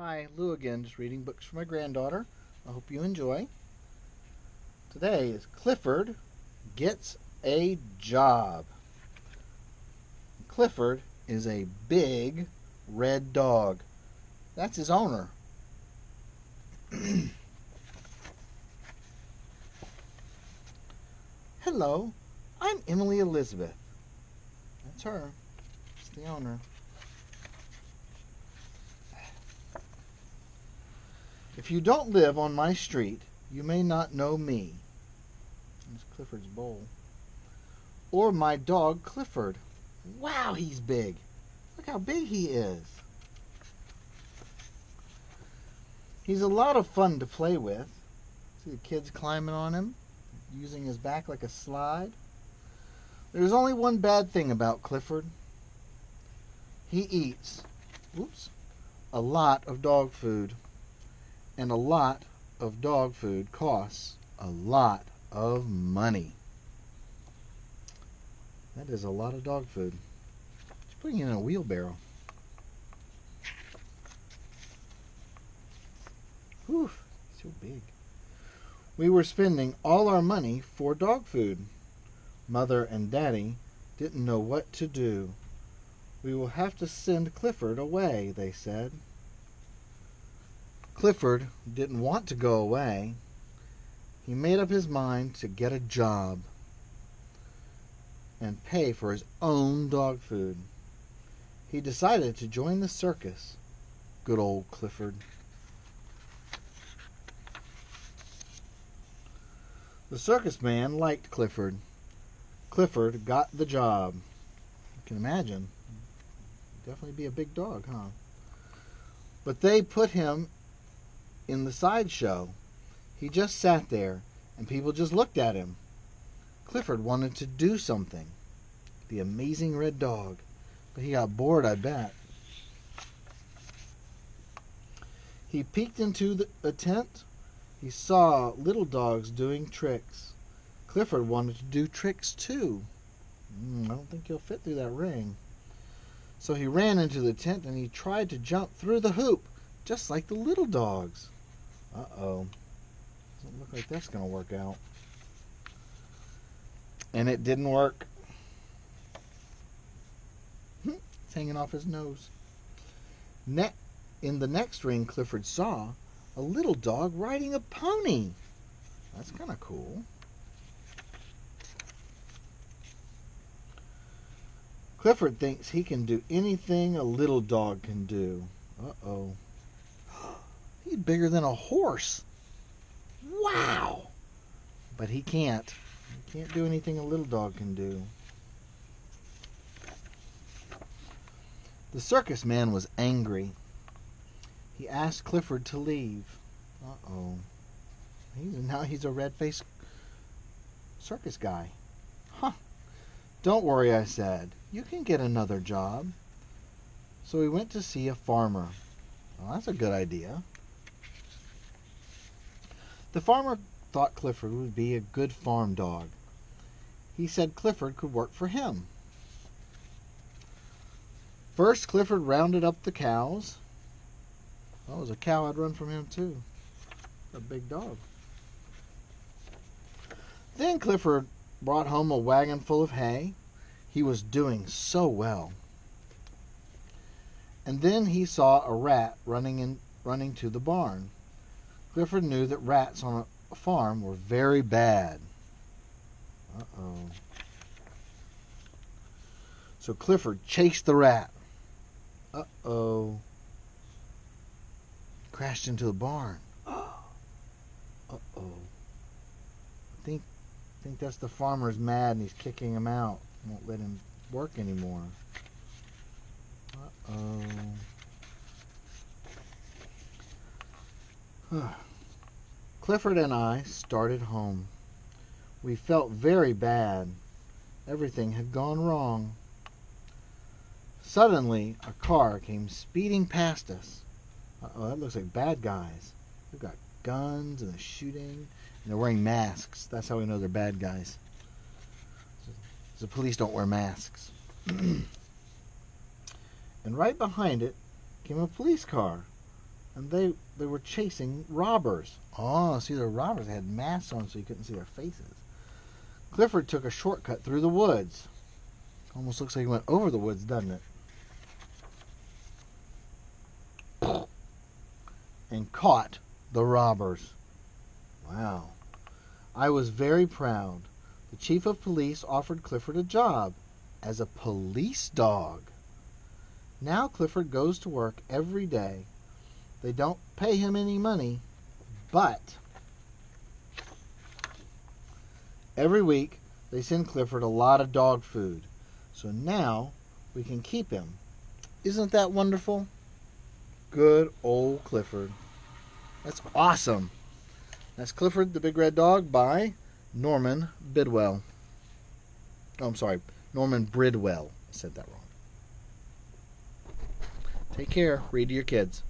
Hi, Lou again, just reading books for my granddaughter. I hope you enjoy. Today is Clifford Gets a Job. Clifford is a big red dog. That's his owner. Hello, I'm Emily Elizabeth. That's her. It's the owner. If you don't live on my street, you may not know me. There's Clifford's bowl. Or my dog, Clifford. Wow, he's big. Look how big he is. He's a lot of fun to play with. See the kids climbing on him, using his back like a slide. There's only one bad thing about Clifford. He eats, oops, a lot of dog food and a lot of dog food costs a lot of money. That is a lot of dog food. It's putting it in a wheelbarrow. Whew, so big. We were spending all our money for dog food. Mother and Daddy didn't know what to do. We will have to send Clifford away, they said. Clifford didn't want to go away. He made up his mind to get a job and pay for his own dog food. He decided to join the circus. Good old Clifford. The circus man liked Clifford. Clifford got the job. You can imagine. Definitely be a big dog, huh? But they put him in the sideshow. He just sat there, and people just looked at him. Clifford wanted to do something. The amazing red dog. But he got bored, I bet. He peeked into the, a tent. He saw little dogs doing tricks. Clifford wanted to do tricks too. Mm, I don't think he'll fit through that ring. So he ran into the tent and he tried to jump through the hoop, just like the little dogs. Uh-oh. Doesn't look like that's going to work out. And it didn't work. Hmm, it's hanging off his nose. Ne- in the next ring, Clifford saw a little dog riding a pony. That's kind of cool. Clifford thinks he can do anything a little dog can do. Uh-oh. Bigger than a horse. Wow. But he can't. He can't do anything a little dog can do. The circus man was angry. He asked Clifford to leave. Uh-oh. He's, now he's a red-faced circus guy. Huh. Don't worry, I said. You can get another job. So he went to see a farmer. Well, that's a good idea. The farmer thought Clifford would be a good farm dog. He said Clifford could work for him. First, Clifford rounded up the cows. There was a cow I'd run from him too. A big dog. Then Clifford brought home a wagon full of hay. He was doing so well. And then he saw a rat running in running to the barn. Clifford knew that rats on a farm were very bad. Uh-oh. So Clifford chased the rat. Uh-oh. Crashed into the barn. Uh-oh. I think I think that's the farmer's mad and he's kicking him out. Won't let him work anymore. Uh-oh. Clifford and I started home. We felt very bad. Everything had gone wrong. Suddenly, a car came speeding past us. Uh-oh, that looks like bad guys. They've got guns and they're shooting, and they're wearing masks. That's how we know they're bad guys. The police don't wear masks. and right behind it came a police car. And they they were chasing robbers. Oh, see, the robbers had masks on so you couldn't see their faces. Clifford took a shortcut through the woods. Almost looks like he went over the woods, doesn't it? And caught the robbers. Wow. I was very proud. The chief of police offered Clifford a job as a police dog. Now Clifford goes to work every day. They don't pay him any money, but every week they send Clifford a lot of dog food. So now we can keep him. Isn't that wonderful? Good old Clifford. That's awesome. That's Clifford the Big Red Dog by Norman Bidwell. Oh, I'm sorry, Norman Bridwell. I said that wrong. Take care. Read to your kids.